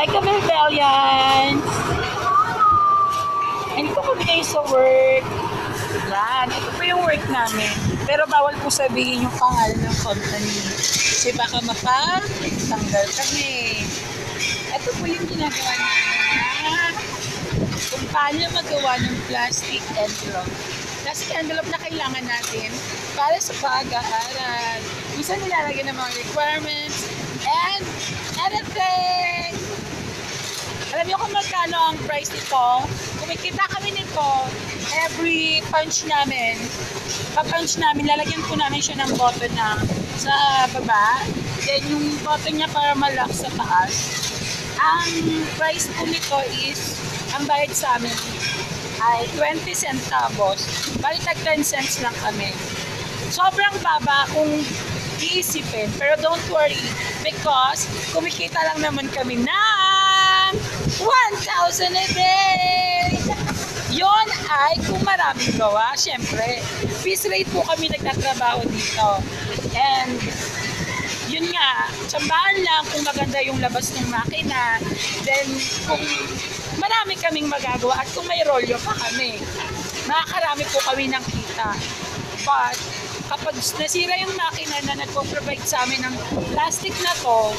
Hi, Kabelbelians! Hindi po kami ngayon sa work. Yan, ito po yung work namin. Pero bawal po sabihin yung pangalan ng company. Kasi baka mapatanggal kami. Ito po yung ginagawa namin. Kung paano magawa ng plastic envelope. Plastic envelope na kailangan natin para sa pag-aaral. Minsan nilalagyan ng mga requirements and anything. Alam niyo kung magkano ang price nito? Kumikita kami nito every punch namin. Pa-punch namin, lalagyan po namin siya ng button na sa baba. Then yung button niya para malak sa taas. Ang price po nito is, ang bayad sa amin ay 20 centavos. Balik tag 10 cents lang kami. Sobrang baba kung iisipin. Pero don't worry because kumikita lang naman kami ng 1,000 a day. Yon ay kung maraming gawa, syempre. Piece rate po kami nagtatrabaho dito. And yun nga, tsambahan lang kung maganda yung labas ng makina. Then, kung marami kaming magagawa at kung may rolyo pa kami, makakarami po kami ng kita. But, kapag nasira yung makina na nagpo-provide sa amin ng plastic na to,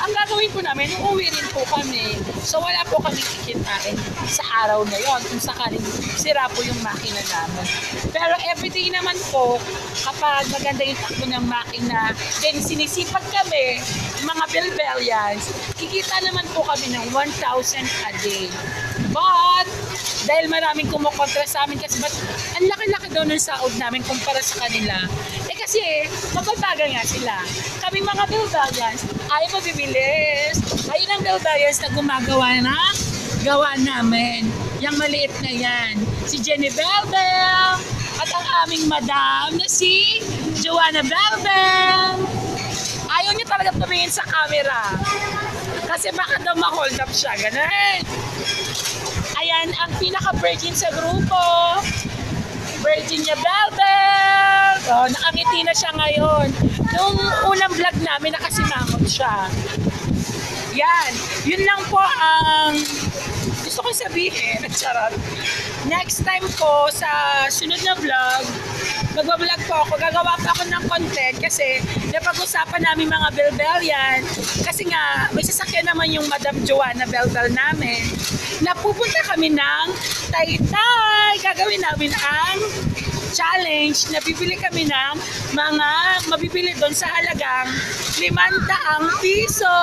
ang gagawin po namin, uuwi rin po kami. So, wala po kami kikitain sa araw na yon kung sakaling sira po yung makina namin. Pero everyday naman po, kapag maganda yung takbo ng makina, then sinisipag kami, mga Belbelians, kikita naman po kami ng 1,000 a day. But, dahil maraming kumukontra sa amin kasi ba't ang laki-laki daw ng sahod namin kumpara sa kanila. Eh kasi, mababagal nga sila. Kami mga Belbelians, ay mabibilis. Ayun ang Belbelians na gumagawa na gawa namin. Yang maliit na yan. Si Jenny Belbel at ang aming madam na si Joanna Belbel. Ayaw niya talaga tumingin sa camera. Kasi baka daw ma-hold up siya. Ganun. Ayan, ang pinaka-virgin sa grupo. Virginia Belbel. Oh, nakangiti na siya ngayon. Nung unang vlog namin, nakasimangot siya. Yan. Yun lang po ang gusto ko sabihin. Charot. Next time po sa sunod na vlog, magbablog po ako. Gagawa pa ako ng content kasi napag-usapan namin mga Belbelian. Kasi nga, may sasakyan naman yung Madam Joanna Belbel namin. Napupunta kami ng Taytay. Gagawin namin ang challenge na bibili kami ng mga mabibili doon sa halagang 500 piso.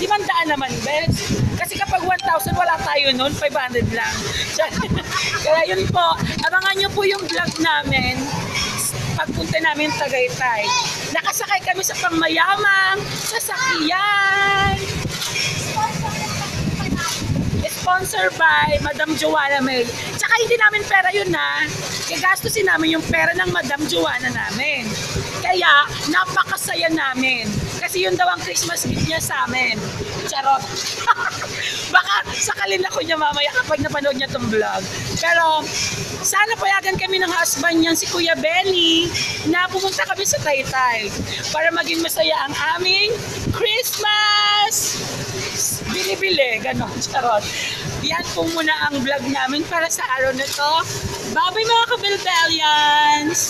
500 naman, bes. Kasi kapag 1,000, wala tayo noon, 500 lang. Kaya yun po, abangan nyo po yung vlog namin pagpunta namin Tagaytay. Nakasakay kami sa pangmayamang sasakyan. Sponsor by Madam Joanna May. Tsaka hindi namin pera yun na. Gagastusin namin yung pera ng Madam Joanna namin. Kaya napakasaya namin. Kasi yun daw ang Christmas gift niya sa amin. Charot. Baka sakalin ako niya mamaya kapag napanood niya tong vlog. Pero sana payagan kami ng husband niyan si Kuya Benny na pumunta kami sa Taytay para maging masaya ang aming Christmas! Bili-bili, ganon, charot. Yan po muna ang vlog namin para sa araw na to. Bye-bye mga kabelbelians!